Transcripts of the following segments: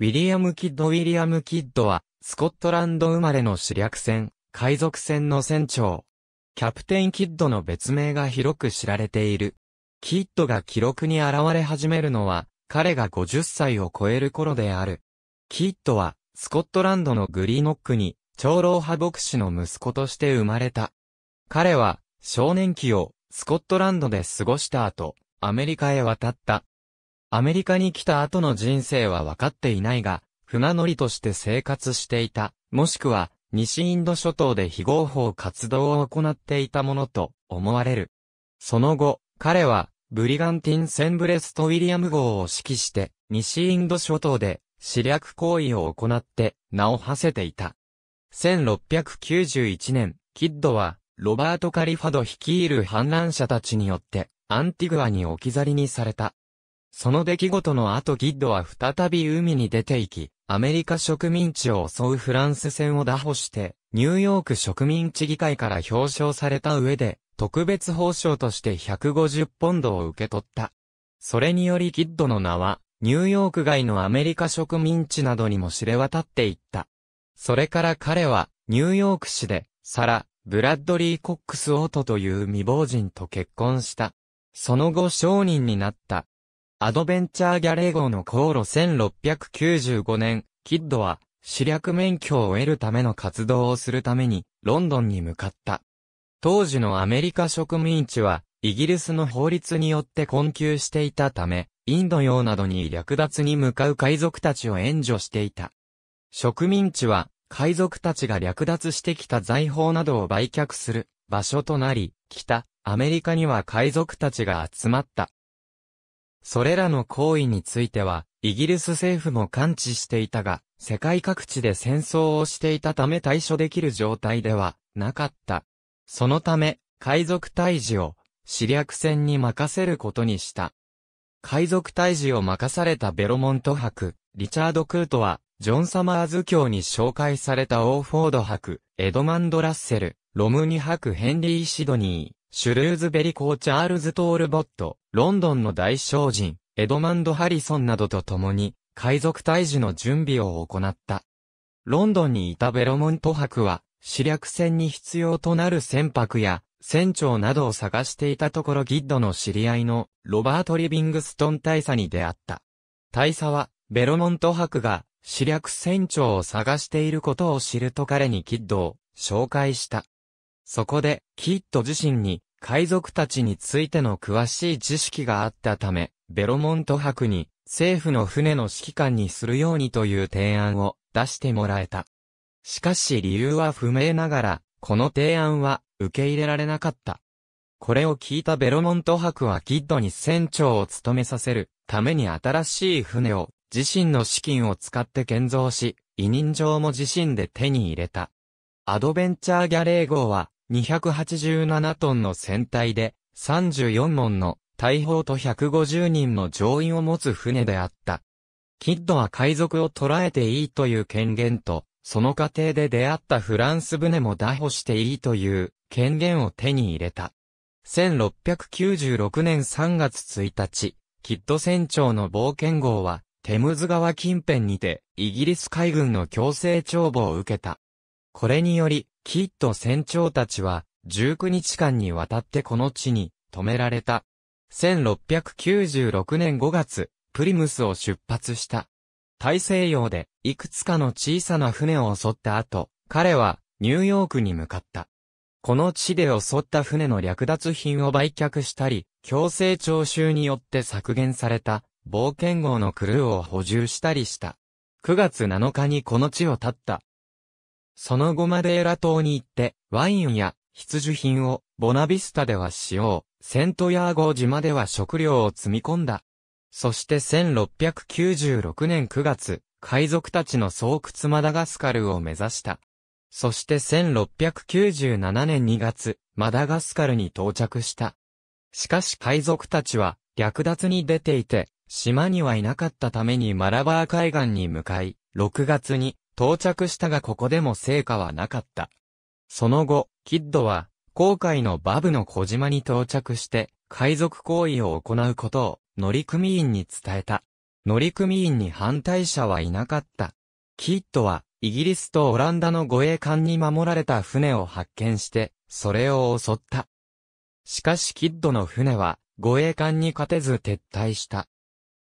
ウィリアム・キッド・ウィリアム・キッドは、スコットランド生まれの私掠船、海賊船の船長。キャプテン・キッドの別名が広く知られている。キッドが記録に現れ始めるのは、彼が50歳を超える頃である。キッドは、スコットランドのグリーノックに、長老派牧師の息子として生まれた。彼は、少年期を、スコットランドで過ごした後、アメリカへ渡った。アメリカに来た後の人生は分かっていないが、船乗りとして生活していた、もしくは、西インド諸島で非合法活動を行っていたものと思われる。その後、彼は、ブリガンティン・センブレスト・ウィリアム号を指揮して、西インド諸島で、試略行為を行って、名を馳せていた。1691年、キッドは、ロバート・カリファド率いる反乱者たちによって、アンティグアに置き去りにされた。その出来事の後キッドは再び海に出て行き、アメリカ植民地を襲うフランス船を打破して、ニューヨーク植民地議会から表彰された上で、特別報奨として150ポンドを受け取った。それによりキッドの名は、ニューヨーク外のアメリカ植民地などにも知れ渡っていった。それから彼は、ニューヨーク市で、サラ、ブラッドリー・コックス・オートという未亡人と結婚した。その後商人になった。アドベンチャーギャレー号の航路1695年、キッドは、試略免許を得るための活動をするために、ロンドンに向かった。当時のアメリカ植民地は、イギリスの法律によって困窮していたため、インド洋などに略奪に向かう海賊たちを援助していた。植民地は、海賊たちが略奪してきた財宝などを売却する場所となり、北、アメリカには海賊たちが集まった。それらの行為については、イギリス政府も感知していたが、世界各地で戦争をしていたため対処できる状態ではなかった。そのため、海賊退治を、私掠船に任せることにした。海賊退治を任されたベロモント伯、リチャード・クートは、ジョン・サマーズ卿に紹介されたオーフォード伯、エドマンド・ラッセル、ロムニー伯ヘンリー・シドニー、シュルーズベリー公チャールズ・トールボット、ロンドンの大商人、エドマンド・ハリソンなどと共に、海賊退治の準備を行った。ロンドンにいたベロモント博は、試略船に必要となる船舶や、船長などを探していたところギッドの知り合いの、ロバート・リビングストン大佐に出会った。大佐は、ベロモント博が、試略船長を探していることを知ると彼にキッドを紹介した。そこで、キッド自身に、海賊たちについての詳しい知識があったため、ベロモント博に、政府の船の指揮官にするようにという提案を出してもらえた。しかし理由は不明ながら、この提案は受け入れられなかった。これを聞いたベロモント博はキッドに船長を務めさせるために新しい船を自身の資金を使って建造し、委任状も自身で手に入れた。アドベンチャーギャレー号は287トンの船体で、34門の大砲と150人の乗員を持つ船であった。キッドは海賊を捕らえていいという権限と、その過程で出会ったフランス船も打破していいという権限を手に入れた。1696年3月1日、キッド船長の冒険号は、テムズ川近辺にて、イギリス海軍の強制帳簿を受けた。これにより、キッド船長たちは、19日間にわたってこの地に止められた。1696年5月、プリムスを出発した。大西洋でいくつかの小さな船を襲った後、彼はニューヨークに向かった。この地で襲った船の略奪品を売却したり、強制徴収によって削減された冒険号のクルーを補充したりした。9月7日にこの地を立った。その後マデーラ島に行って、ワインや必需品をボナビスタでは使用、セントヤーゴー島では食料を積み込んだ。そして1696年9月、海賊たちの巣窟マダガスカルを目指した。そして1697年2月、マダガスカルに到着した。しかし海賊たちは略奪に出ていて、島にはいなかったためにマラバー海岸に向かい、6月に到着したがここでも成果はなかった。その後、キッドは、航海のバブの小島に到着して、海賊行為を行うことを乗組員に伝えた。乗組員に反対者はいなかった。キッドは、イギリスとオランダの護衛艦に守られた船を発見して、それを襲った。しかしキッドの船は、護衛艦に勝てず撤退した。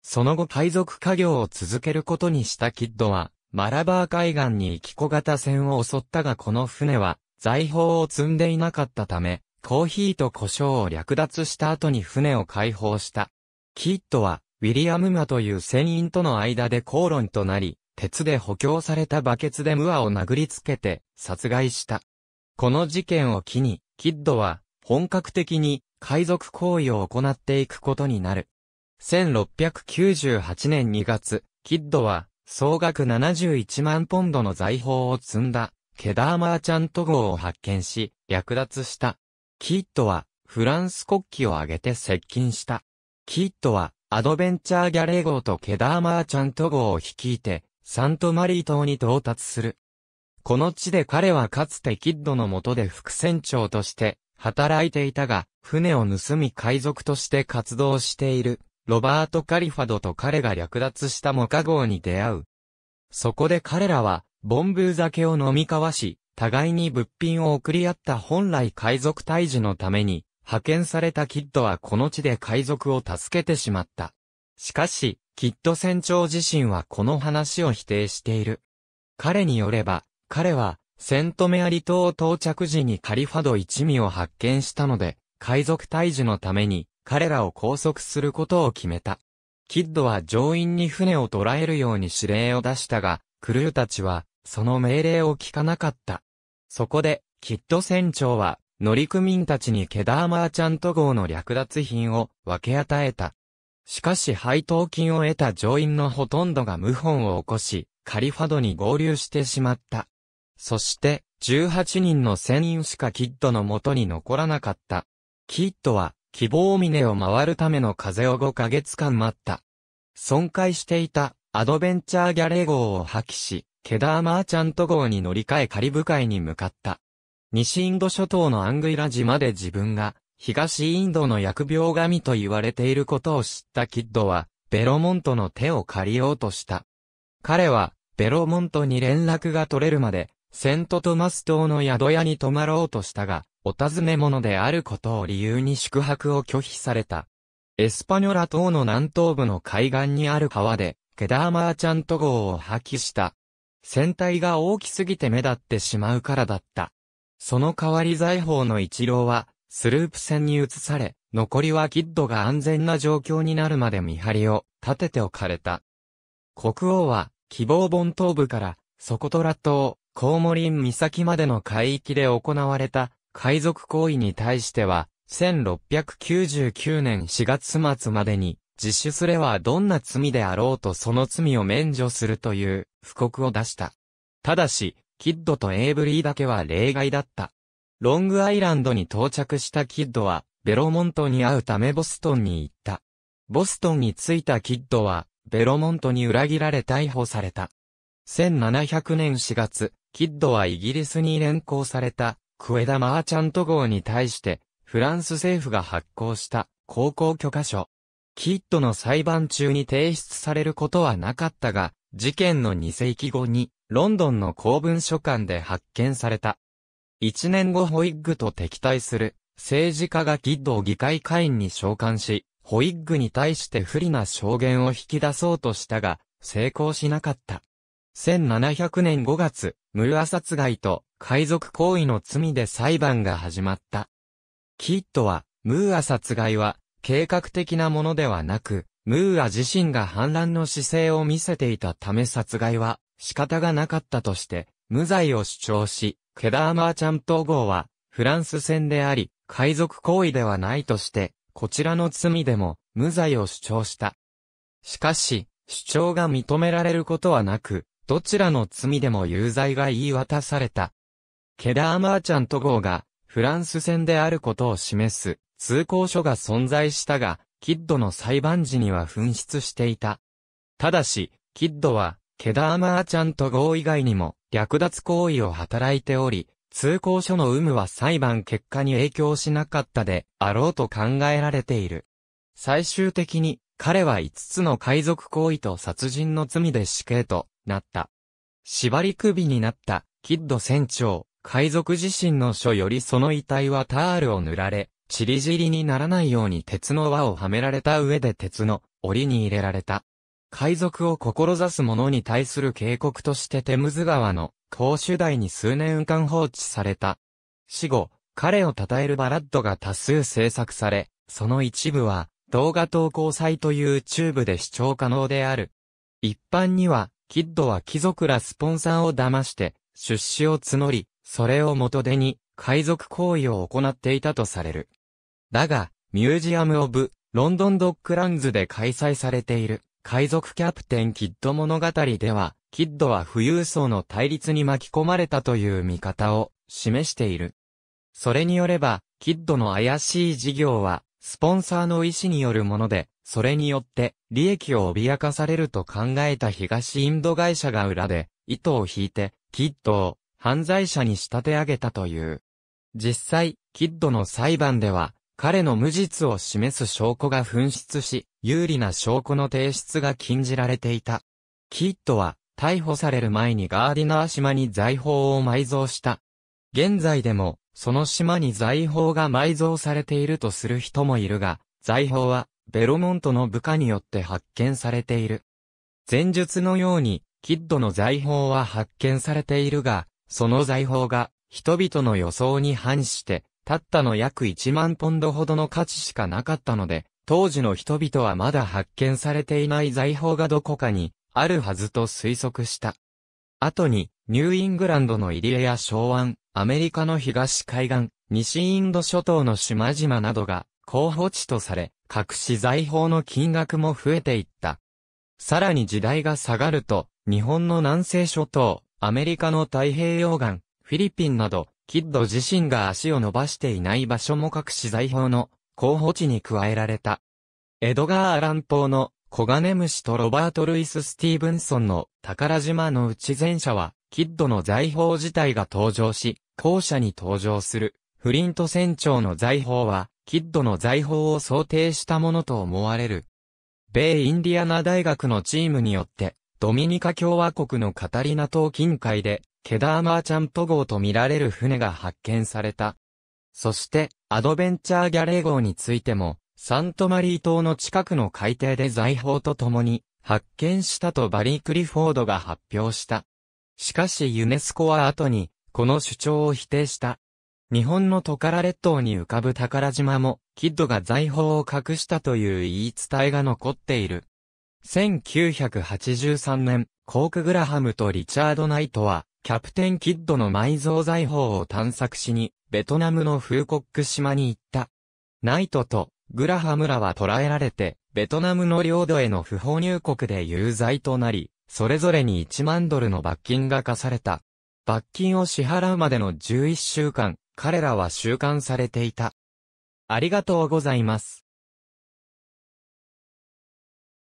その後海賊家業を続けることにしたキッドは、マラバー海岸に行き小型船を襲ったがこの船は、財宝を積んでいなかったため、コーヒーと胡椒を略奪した後に船を解放した。キッドは、ウィリアムマという船員との間で口論となり、鉄で補強されたバケツでムアを殴りつけて殺害した。この事件を機に、キッドは本格的に海賊行為を行っていくことになる。1698年2月、キッドは総額71万ポンドの財宝を積んだケダーマーチャント号を発見し、略奪した。キッドはフランス国旗を上げて接近した。キッドはアドベンチャーギャレー号とケダーマーチャント号を率いて、サントマリー島に到達する。この地で彼はかつてキッドの下で副船長として働いていたが、船を盗み海賊として活動している、ロバート・カリファドと彼が略奪したモカ号に出会う。そこで彼らは、ボンブー酒を飲み交わし、互いに物品を贈り合った本来海賊退治のために、派遣されたキッドはこの地で海賊を助けてしまった。しかし、キッド船長自身はこの話を否定している。彼によれば、彼は、セントメアリ島到着時にカリファド一味を発見したので、海賊退治のために、彼らを拘束することを決めた。キッドは乗員に船を捕らえるように指令を出したが、クルーたちは、その命令を聞かなかった。そこで、キッド船長は、乗組員たちにケダーマーチャント号の略奪品を分け与えた。しかし配当金を得た乗員のほとんどが謀反を起こし、カリファドに合流してしまった。そして、18人の船員しかキッドの元に残らなかった。キッドは、喜望峰を回るための風を5ヶ月間待った。損壊していた、アドベンチャーギャレー号を破棄し、ケダーマーチャント号に乗り換えカリブ海に向かった。西インド諸島のアングイラ島で自分が東インドの疫病神と言われていることを知ったキッドはベロモントの手を借りようとした。彼はベロモントに連絡が取れるまでセントトマス島の宿屋に泊まろうとしたが、お尋ね者であることを理由に宿泊を拒否された。エスパニョラ島の南東部の海岸にある川で、ケダーマーチャント号を破棄した。船体が大きすぎて目立ってしまうからだった。その代わり財宝の一部は、スループ船に移され、残りはキッドが安全な状況になるまで見張りを立てておかれた。国王は、希望本東部から、ソコトラ島、コウモリン岬までの海域で行われた海賊行為に対しては、1699年4月末までに、自首すればどんな罪であろうとその罪を免除するという布告を出した。ただし、キッドとエイブリーだけは例外だった。ロングアイランドに到着したキッドは、ベロモントに会うためボストンに行った。ボストンに着いたキッドは、ベロモントに裏切られ逮捕された。1700年4月、キッドはイギリスに連行された、クエダマーチャント号に対して、フランス政府が発行した航行許可書。キッドの裁判中に提出されることはなかったが、事件の2世紀後に、ロンドンの公文書館で発見された。一年後ホイッグと敵対する政治家がキッドを議会下院に召喚し、ホイッグに対して不利な証言を引き出そうとしたが、成功しなかった。1700年5月、ムーア殺害と海賊行為の罪で裁判が始まった。キッドは、ムーア殺害は計画的なものではなく、ムーア自身が反乱の姿勢を見せていたため殺害は仕方がなかったとして、無罪を主張し、ケダーマーチャント号はフランス戦であり、海賊行為ではないとして、こちらの罪でも無罪を主張した。しかし、主張が認められることはなく、どちらの罪でも有罪が言い渡された。ケダーマーチャント号がフランス戦であることを示す通行書が存在したが、キッドの裁判時には紛失していた。ただし、キッドは、ケダーマーチャント号以外にも、略奪行為を働いており、通行書の有無は裁判結果に影響しなかったで、あろうと考えられている。最終的に、彼は5つの海賊行為と殺人の罪で死刑となった。縛り首になったキッド船長、海賊自身の書よりその遺体はタールを塗られ、チリジリにならないように鉄の輪をはめられた上で鉄の檻に入れられた。海賊を志す者に対する警告としてテムズ川の公主台に数年間放置された。死後、彼を称えるバラッドが多数制作され、その一部は動画投稿サイト YouTube で視聴可能である。一般には、キッドは貴族らスポンサーを騙して、出資を募り、それを元手に、海賊行為を行っていたとされる。だが、ミュージアム・オブ・ロンドン・ドッグランズで開催されている、海賊キャプテン・キッド物語では、キッドは富裕層の対立に巻き込まれたという見方を示している。それによれば、キッドの怪しい事業は、スポンサーの意思によるもので、それによって利益を脅かされると考えた東インド会社が裏で、糸を引いて、キッドを犯罪者に仕立て上げたという。実際、キッドの裁判では、彼の無実を示す証拠が紛失し、有利な証拠の提出が禁じられていた。キッドは、逮捕される前にガーディナー島に財宝を埋蔵した。現在でも、その島に財宝が埋蔵されているとする人もいるが、財宝は、ベロモントの部下によって発見されている。前述のように、キッドの財宝は発見されているが、その財宝が、人々の予想に反して、たったの約1万ポンドほどの価値しかなかったので、当時の人々はまだ発見されていない財宝がどこかにあるはずと推測した。後に、ニューイングランドの入り江や小湾、アメリカの東海岸、西インド諸島の島々などが候補地とされ、隠し財宝の金額も増えていった。さらに時代が下がると、日本の南西諸島、アメリカの太平洋岸、フィリピンなど、キッド自身が足を伸ばしていない場所も隠し財宝の候補地に加えられた。エドガー・アラン・ポーの黄金虫とロバート・ルイス・スティーブンソンの宝島のうち前者は、キッドの財宝自体が登場し、後者に登場する、フリント船長の財宝は、キッドの財宝を想定したものと思われる。米インディアナ大学のチームによって、ドミニカ共和国のカタリナ島近海で、ケダーマーチャント号と見られる船が発見された。そして、アドベンチャーギャレー号についても、サントマリー島の近くの海底で財宝と共に発見したとバリー・クリフォードが発表した。しかしユネスコは後に、この主張を否定した。日本のトカラ列島に浮かぶ宝島も、キッドが財宝を隠したという言い伝えが残っている。1983年、コーク・グラハムとリチャード・ナイトは、キャプテン・キッドの埋蔵財宝を探索しに、ベトナムのフーコック島に行った。ナイトとグラハムらは捕らえられて、ベトナムの領土への不法入国で有罪となり、それぞれに1万ドルの罰金が課された。罰金を支払うまでの11週間、彼らは収監されていた。ありがとうございます。